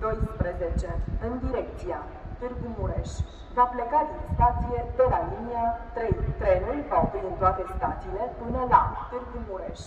2012 în direcția Târgu Mureș. Va pleca din stație de la linia 3. Trenul va opri în toate stațiile până la Târgu Mureș.